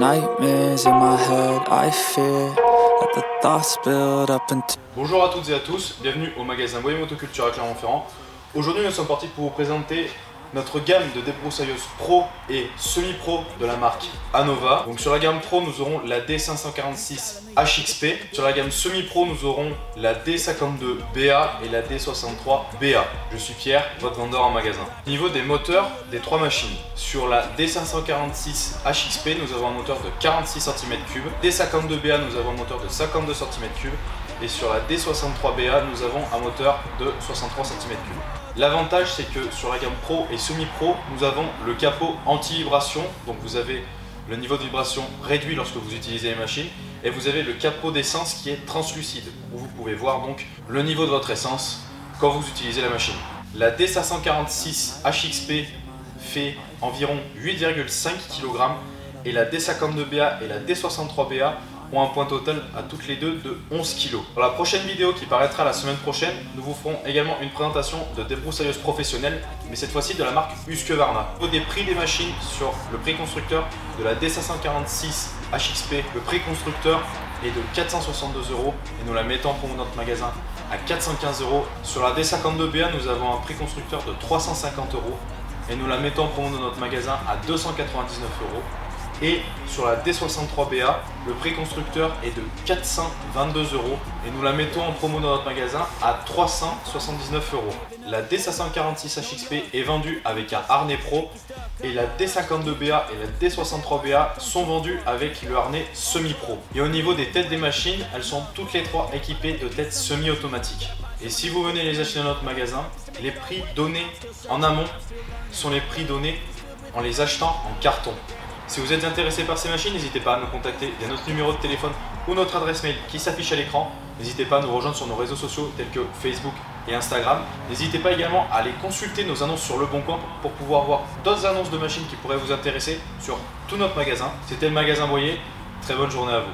nightmares in my head. I fear that the thoughts build up. Bonjour à toutes et à tous, bienvenue au magasin Bohème Motoculture à Clermont-Ferrand. Aujourd'hui, nous sommes partis pour vous présenter notre gamme de débroussailleuses pro et semi-pro de la marque Anova. Donc sur la gamme pro, nous aurons la D546 HXP. Sur la gamme semi-pro, nous aurons la D52 BA et la D63 BA. Je suis Pierre, votre vendeur en magasin. Niveau des moteurs des trois machines. Sur la D546 HXP, nous avons un moteur de 46 cm3. D52 BA, nous avons un moteur de 52 cm3. Et sur la D63 BA, nous avons un moteur de 63 cm3. L'avantage c'est que sur la gamme Pro et Semi-Pro, nous avons le capot anti-vibration, donc vous avez le niveau de vibration réduit lorsque vous utilisez les machines, et vous avez le capot d'essence qui est translucide, où vous pouvez voir donc le niveau de votre essence quand vous utilisez la machine. La D546 HXP fait environ 8,5 kg et la D52BA et la D63BA ont un point total à toutes les deux de 11 kg. Dans la prochaine vidéo qui paraîtra la semaine prochaine, nous vous ferons également une présentation de débroussailleuse professionnelle, mais cette fois-ci de la marque Husqvarna. Au des prix des machines sur le prix constructeur de la D546 HXP, le prix constructeur est de 462 euros et nous la mettons pour notre magasin à 415 euros. Sur la D52BA, nous avons un prix constructeur de 350 euros et nous la mettons pour notre magasin à 299 euros. Et sur la D63BA, le prix constructeur est de 422 euros et nous la mettons en promo dans notre magasin à 379 euros. La D546 HXP est vendue avec un harnais pro et la D52BA et la D63BA sont vendues avec le harnais semi-pro. Et au niveau des têtes des machines, elles sont toutes les trois équipées de têtes semi-automatiques. Et si vous venez les acheter dans notre magasin, les prix donnés en amont sont les prix donnés en les achetant en carton. Si vous êtes intéressé par ces machines, n'hésitez pas à nous contacter via notre numéro de téléphone ou notre adresse mail qui s'affiche à l'écran. N'hésitez pas à nous rejoindre sur nos réseaux sociaux tels que Facebook et Instagram. N'hésitez pas également à aller consulter nos annonces sur Le Bon Coin pour pouvoir voir d'autres annonces de machines qui pourraient vous intéresser sur tout notre magasin. C'était le magasin Boyer. Très bonne journée à vous.